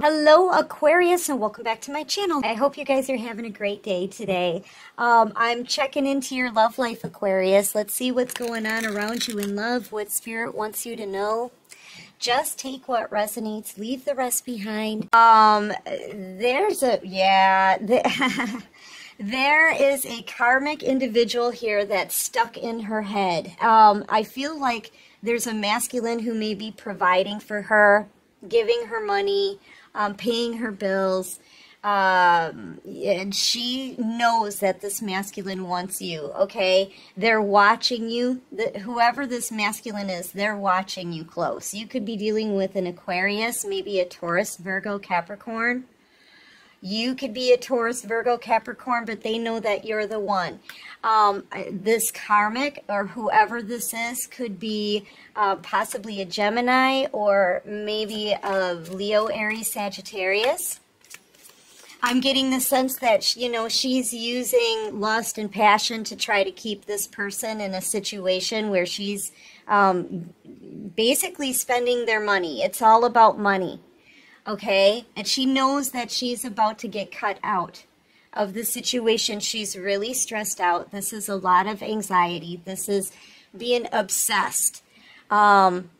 Hello, Aquarius, and welcome back to my channel. I hope you guys are having a great day today. Um, I'm checking into your love life, Aquarius. Let's see what's going on around you in love, what Spirit wants you to know. Just take what resonates, leave the rest behind. Um, there's a, yeah, the, there is a karmic individual here that's stuck in her head. Um, I feel like there's a masculine who may be providing for her, giving her money, um, paying her bills. Um, and she knows that this masculine wants you, okay? They're watching you. The, whoever this masculine is, they're watching you close. You could be dealing with an Aquarius, maybe a Taurus, Virgo, Capricorn. You could be a Taurus, Virgo, Capricorn, but they know that you're the one. Um, this karmic or whoever this is could be uh, possibly a Gemini or maybe a Leo, Aries, Sagittarius. I'm getting the sense that, you know, she's using lust and passion to try to keep this person in a situation where she's um, basically spending their money. It's all about money okay? And she knows that she's about to get cut out of the situation. She's really stressed out. This is a lot of anxiety. This is being obsessed. Um,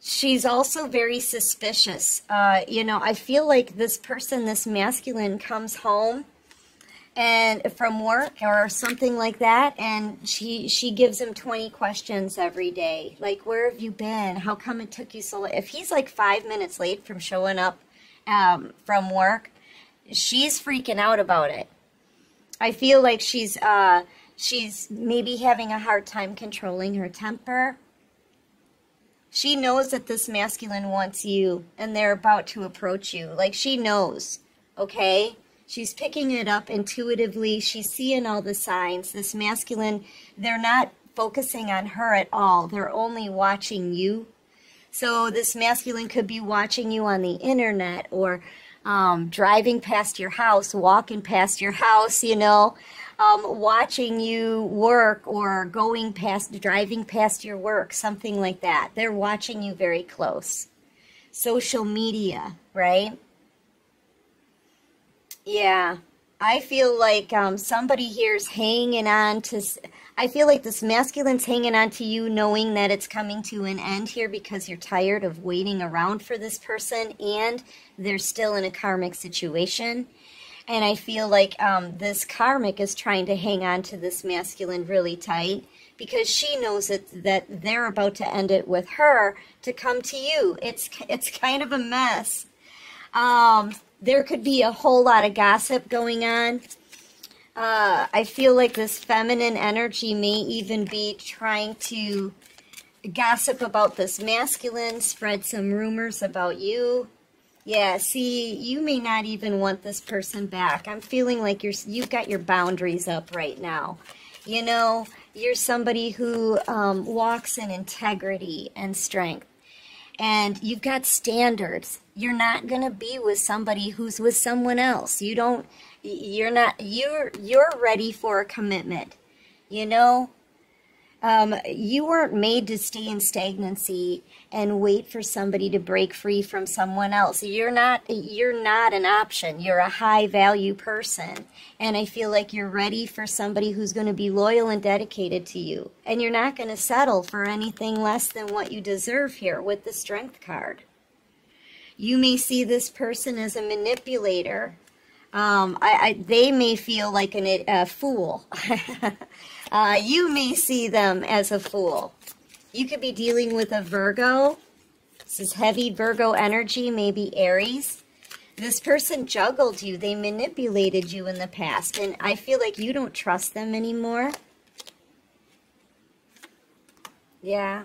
she's also very suspicious. Uh, you know, I feel like this person, this masculine, comes home and from work or something like that and she she gives him 20 questions every day. Like where have you been? How come it took you so long if he's like five minutes late from showing up um, from work she's freaking out about it. I feel like she's uh she's maybe having a hard time controlling her temper. She knows that this masculine wants you and they're about to approach you. Like she knows okay She's picking it up intuitively. She's seeing all the signs. This masculine, they're not focusing on her at all. They're only watching you. So this masculine could be watching you on the internet or um, driving past your house, walking past your house, you know, um, watching you work or going past, driving past your work, something like that. They're watching you very close. Social media, right? Yeah. I feel like um, somebody here's hanging on to. I feel like this masculine's hanging on to you, knowing that it's coming to an end here because you're tired of waiting around for this person, and they're still in a karmic situation. And I feel like um, this karmic is trying to hang on to this masculine really tight because she knows that that they're about to end it with her to come to you. It's it's kind of a mess. Um, there could be a whole lot of gossip going on. Uh, I feel like this feminine energy may even be trying to gossip about this masculine, spread some rumors about you. Yeah, see, you may not even want this person back. I'm feeling like you're you've got your boundaries up right now. You know, you're somebody who um, walks in integrity and strength and you've got standards. You're not going to be with somebody who's with someone else. You don't you're not you're you're ready for a commitment. You know, um, you weren't made to stay in stagnancy and wait for somebody to break free from someone else. You're not you're not an option. You're a high value person. And I feel like you're ready for somebody who's going to be loyal and dedicated to you. And you're not going to settle for anything less than what you deserve here with the strength card. You may see this person as a manipulator. Um, I, I, they may feel like an, a fool. Uh, you may see them as a fool. You could be dealing with a Virgo. This is heavy Virgo energy, maybe Aries. This person juggled you. They manipulated you in the past. And I feel like you don't trust them anymore. Yeah.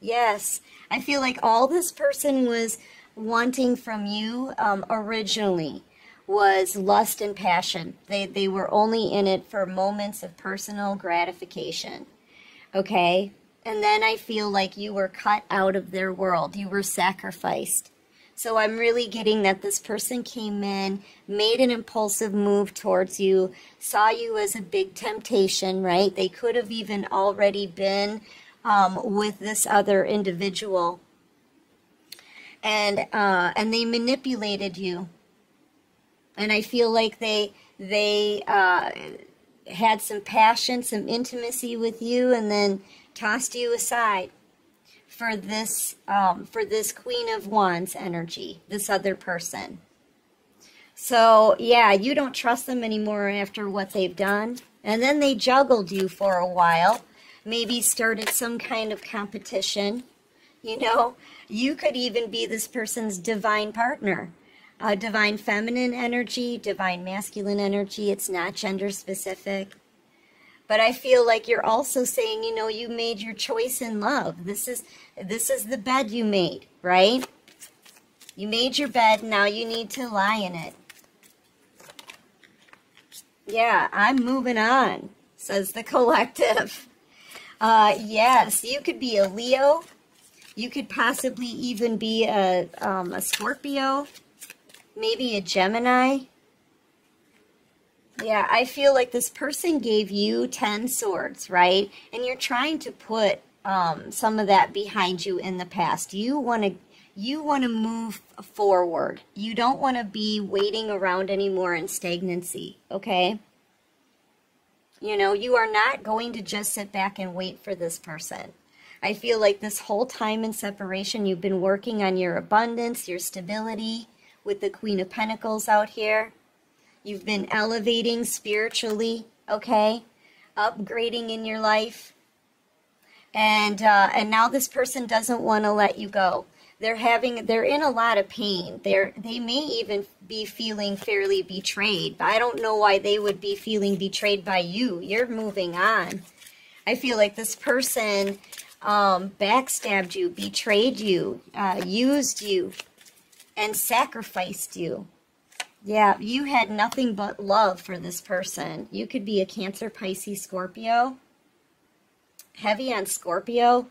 Yes. I feel like all this person was wanting from you um, originally was lust and passion. They, they were only in it for moments of personal gratification. Okay? And then I feel like you were cut out of their world. You were sacrificed. So I'm really getting that this person came in, made an impulsive move towards you, saw you as a big temptation, right? They could have even already been um, with this other individual and uh, and they manipulated you. And I feel like they they uh, had some passion, some intimacy with you, and then tossed you aside for this um, for this Queen of Wands energy, this other person. So yeah, you don't trust them anymore after what they've done. And then they juggled you for a while, maybe started some kind of competition. You know, you could even be this person's divine partner. Uh, divine feminine energy, divine masculine energy. It's not gender specific. But I feel like you're also saying, you know, you made your choice in love. This is this is the bed you made, right? You made your bed, now you need to lie in it. Yeah, I'm moving on, says the collective. Uh, yes, you could be a Leo. You could possibly even be a, um, a Scorpio. Maybe a Gemini. Yeah, I feel like this person gave you 10 swords, right? And you're trying to put um, some of that behind you in the past. You want to you want to move forward. You don't want to be waiting around anymore in stagnancy, okay? You know, you are not going to just sit back and wait for this person. I feel like this whole time in separation, you've been working on your abundance, your stability with the Queen of Pentacles out here. You've been elevating spiritually, okay? Upgrading in your life. And, uh, and now this person doesn't want to let you go they're having they're in a lot of pain they're they may even be feeling fairly betrayed i don't know why they would be feeling betrayed by you you're moving on i feel like this person um, backstabbed you betrayed you uh, used you and sacrificed you yeah you had nothing but love for this person you could be a cancer pisces scorpio heavy on scorpio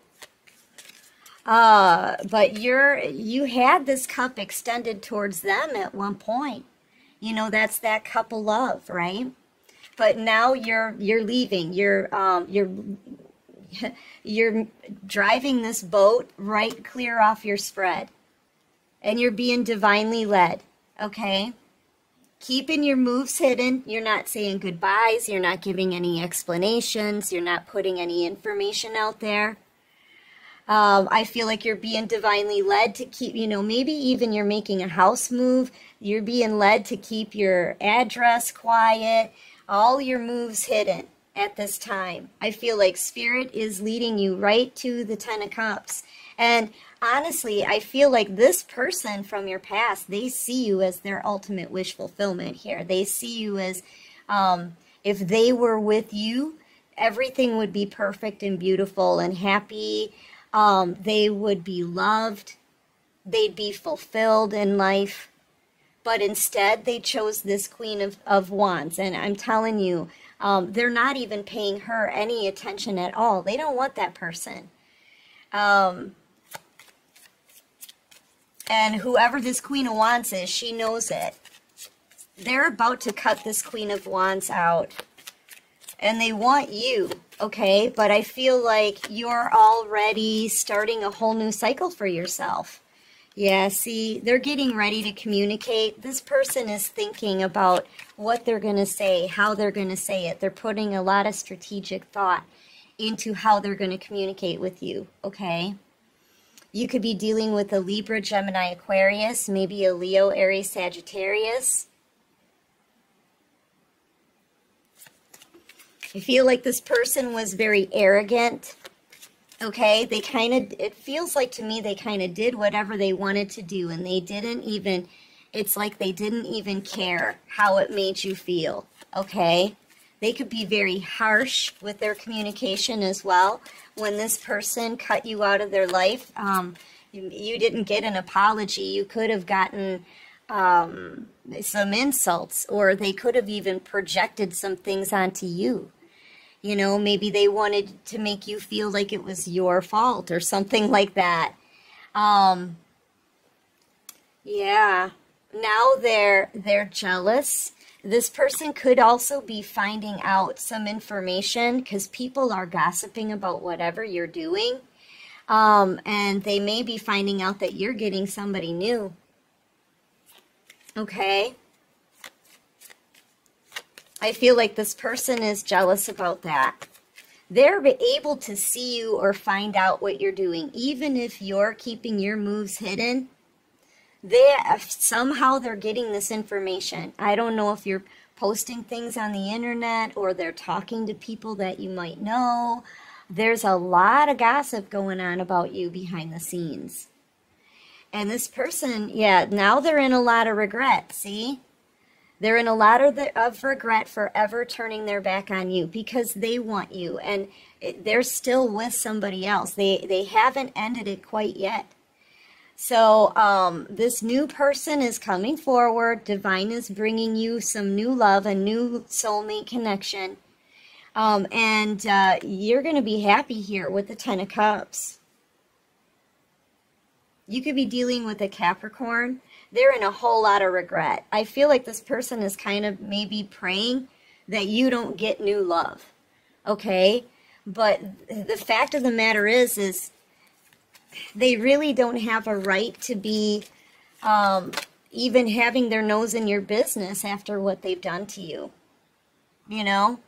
uh, but you're you had this cup extended towards them at one point. You know, that's that cup of love, right? But now you're you're leaving. You're um you're you're driving this boat right clear off your spread. And you're being divinely led, okay? Keeping your moves hidden. You're not saying goodbyes. You're not giving any explanations. You're not putting any information out there. Um, I feel like you're being divinely led to keep, you know, maybe even you're making a house move. You're being led to keep your address quiet, all your moves hidden at this time. I feel like Spirit is leading you right to the Ten of Cups. And honestly, I feel like this person from your past, they see you as their ultimate wish fulfillment here. They see you as, um, if they were with you, everything would be perfect and beautiful and happy um, they would be loved, they'd be fulfilled in life. But instead, they chose this Queen of, of Wands. And I'm telling you, um, they're not even paying her any attention at all. They don't want that person. Um, and whoever this Queen of Wands is, she knows it. They're about to cut this Queen of Wands out. And they want you okay? But I feel like you're already starting a whole new cycle for yourself. Yeah, see, they're getting ready to communicate. This person is thinking about what they're going to say, how they're going to say it. They're putting a lot of strategic thought into how they're going to communicate with you, okay? You could be dealing with a Libra, Gemini, Aquarius, maybe a Leo, Aries, Sagittarius. I feel like this person was very arrogant. Okay, they kind of, it feels like to me they kind of did whatever they wanted to do and they didn't even, it's like they didn't even care how it made you feel. Okay, they could be very harsh with their communication as well. When this person cut you out of their life, um, you, didn't get an apology. You could have gotten um, some insults, or they could have even projected some things onto you. You know, maybe they wanted to make you feel like it was your fault or something like that. Um, yeah. Now they're they're jealous. This person could also be finding out some information because people are gossiping about whatever you're doing. Um, and they may be finding out that you're getting somebody new. Okay? I feel like this person is jealous about that. They're able to see you or find out what you're doing, even if you're keeping your moves hidden. They somehow they're getting this information. I don't know if you're posting things on the internet or they're talking to people that you might know. There's a lot of gossip going on about you behind the scenes. And this person, yeah, now they're in a lot of regret, see? They're in a lot of, of regret for ever turning their back on you because they want you and they're still with somebody else. They, they haven't ended it quite yet. So um, this new person is coming forward. Divine is bringing you some new love, a new soulmate connection. Um, and uh, you're going to be happy here with the Ten of Cups. You could be dealing with a Capricorn they're in a whole lot of regret. I feel like this person is kind of maybe praying that you don't get new love. Okay? But the fact of the matter is, is they really don't have a right to be um, even having their nose in your business after what they've done to you. You know?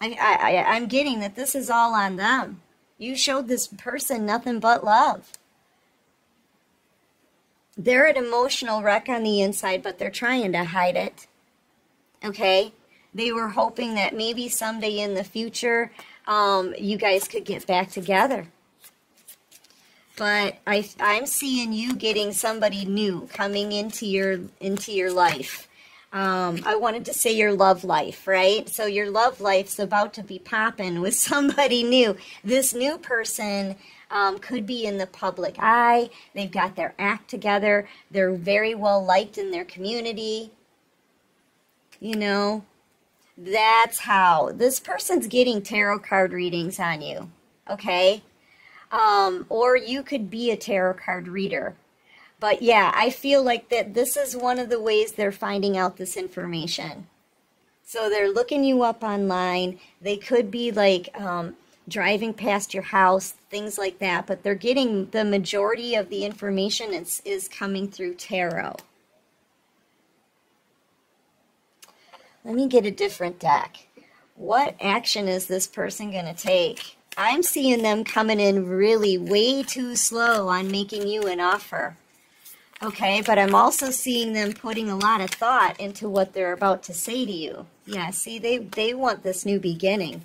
I, I, I'm getting that this is all on them. You showed this person nothing but love they're an emotional wreck on the inside, but they're trying to hide it. Okay? They were hoping that maybe someday in the future, um, you guys could get back together. But I, I'm seeing you getting somebody new coming into your into your life. Um, I wanted to say your love life, right? So your love life's about to be popping with somebody new. This new person um, could be in the public eye. They've got their act together. They're very well liked in their community. You know, that's how this person's getting tarot card readings on you. Okay? Um, or you could be a tarot card reader. But yeah, I feel like that this is one of the ways they're finding out this information. So they're looking you up online. They could be like um, driving past your house, things like that. But they're getting the majority of the information is, is coming through tarot. Let me get a different deck. What action is this person going to take? I'm seeing them coming in really way too slow on making you an offer. Okay, but I'm also seeing them putting a lot of thought into what they're about to say to you. Yeah, see, they, they want this new beginning.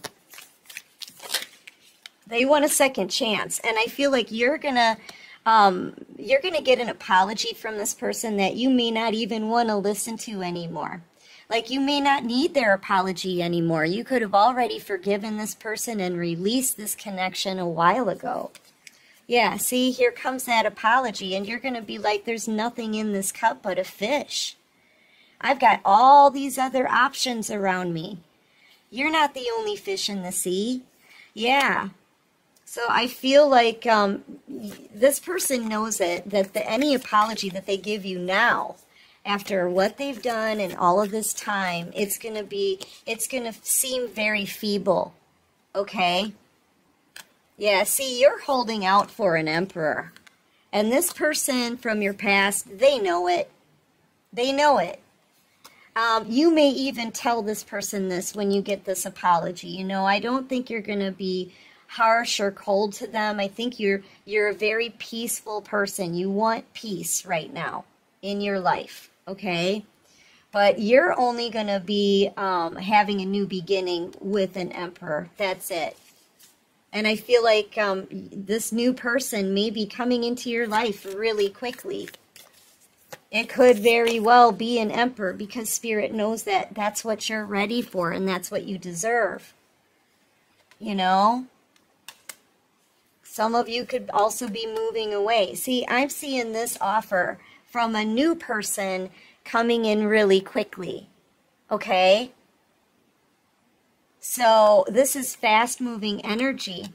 They want a second chance. And I feel like you're going to um, you're going to get an apology from this person that you may not even want to listen to anymore. Like you may not need their apology anymore. You could have already forgiven this person and released this connection a while ago. Yeah, see, here comes that apology, and you're going to be like, there's nothing in this cup but a fish. I've got all these other options around me. You're not the only fish in the sea. Yeah, so I feel like um, this person knows it, that the, any apology that they give you now, after what they've done and all of this time, it's going to be, it's going to seem very feeble. Okay? Yeah, see, you're holding out for an emperor. And this person from your past, they know it. They know it. Um, you may even tell this person this when you get this apology. You know, I don't think you're going to be harsh or cold to them. I think you're you're a very peaceful person. You want peace right now in your life, okay? But you're only going to be um, having a new beginning with an emperor. That's it. And I feel like um, this new person may be coming into your life really quickly. It could very well be an emperor because Spirit knows that that's what you're ready for and that's what you deserve. You know? Some of you could also be moving away. See, I'm seeing this offer from a new person coming in really quickly. Okay? So this is fast moving energy.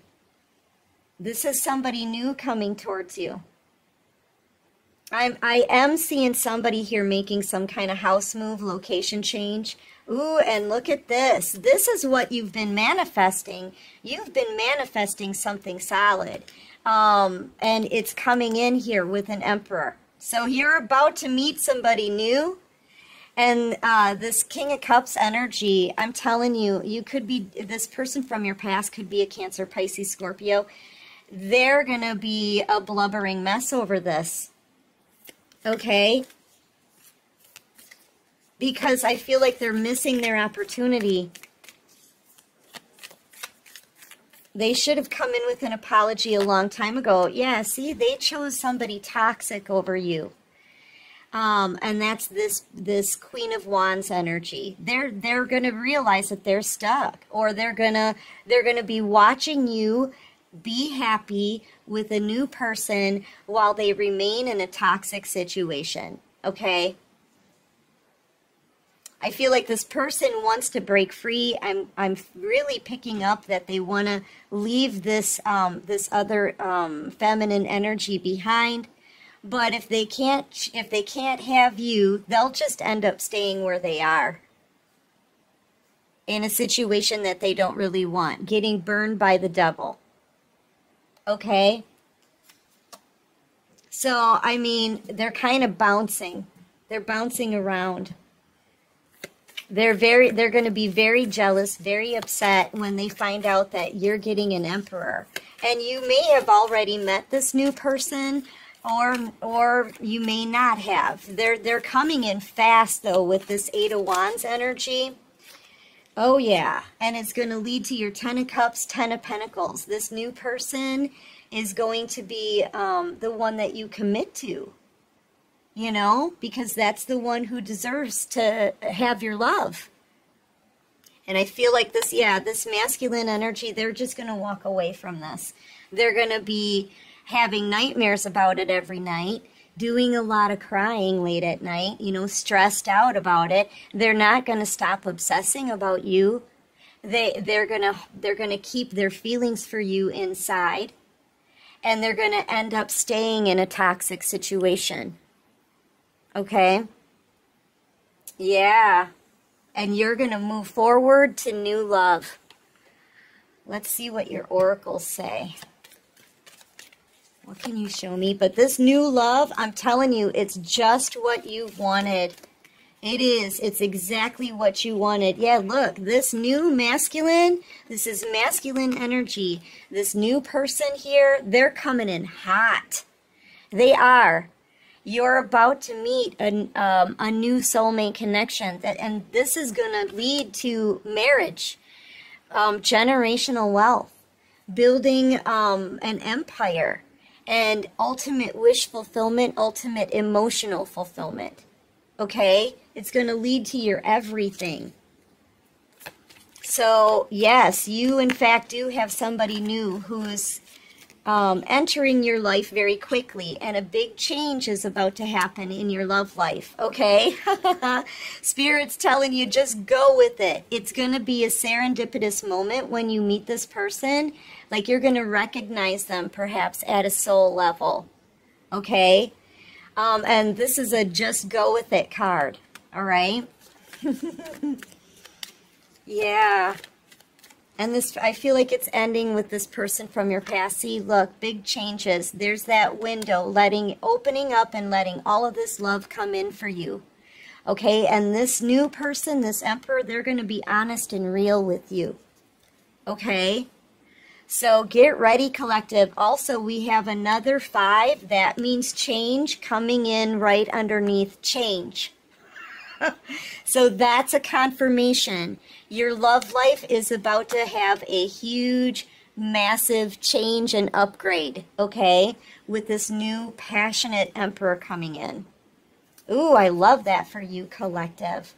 This is somebody new coming towards you. I'm, I am seeing somebody here making some kind of house move, location change. Ooh, and look at this. This is what you've been manifesting. You've been manifesting something solid. Um, and it's coming in here with an emperor. So you're about to meet somebody new. And uh, this King of Cups energy, I'm telling you, you could be, this person from your past could be a Cancer, Pisces, Scorpio. They're going to be a blubbering mess over this. Okay? Because I feel like they're missing their opportunity. They should have come in with an apology a long time ago. Yeah, see, they chose somebody toxic over you. Um, and that's this this Queen of Wands energy. They're they're gonna realize that they're stuck, or they're gonna they're gonna be watching you be happy with a new person while they remain in a toxic situation. Okay. I feel like this person wants to break free. I'm I'm really picking up that they want to leave this um, this other um, feminine energy behind. But if they can't if they can't have you, they'll just end up staying where they are in a situation that they don't really want, getting burned by the devil. Okay? So, I mean, they're kind of bouncing. They're bouncing around. They're very they're going to be very jealous, very upset when they find out that you're getting an emperor. And you may have already met this new person or or you may not have. They're they're coming in fast though with this 8 of wands energy. Oh yeah, and it's going to lead to your 10 of cups, 10 of pentacles. This new person is going to be um, the one that you commit to you know, because that's the one who deserves to have your love. And I feel like this, yeah, this masculine energy, they're just going to walk away from this. They're going to be having nightmares about it every night, doing a lot of crying late at night, you know, stressed out about it. They're not going to stop obsessing about you. They they're going to they're going to keep their feelings for you inside and they're going to end up staying in a toxic situation Okay? Yeah. And you're going to move forward to new love. Let's see what your oracles say. What can you show me? But this new love, I'm telling you, it's just what you wanted. It is. It's exactly what you wanted. Yeah, look, this new masculine, this is masculine energy. This new person here, they're coming in hot. They are you're about to meet a, um, a new soulmate connection and this is going to lead to marriage um, generational wealth building um, an empire and ultimate wish fulfillment ultimate emotional fulfillment. Okay? It's going to lead to your everything. So yes you in fact do have somebody new who's um, entering your life very quickly, and a big change is about to happen in your love life, okay? Spirit's telling you just go with it. It's going to be a serendipitous moment when you meet this person. Like you're going to recognize them perhaps at a soul level, okay? Um, and this is a just go with it card, all right? yeah. And this, I feel like it's ending with this person from your past. See, look, big changes. There's that window, letting, opening up and letting all of this love come in for you. Okay, and this new person, this emperor, they're going to be honest and real with you. Okay, so get ready, collective. Also, we have another five. That means change coming in right underneath change. so that's a confirmation. Your love life is about to have a huge, massive change and upgrade, okay? With this new passionate emperor coming in. Ooh, I love that for you, collective.